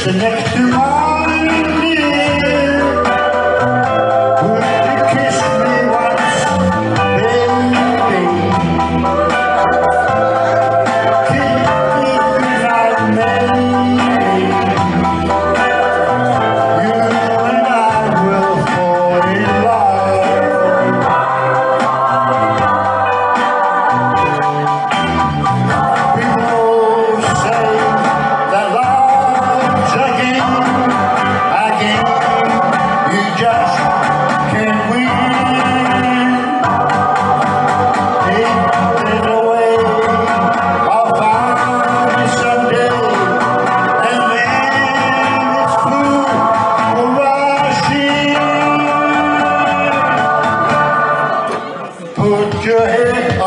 The next two miles. your head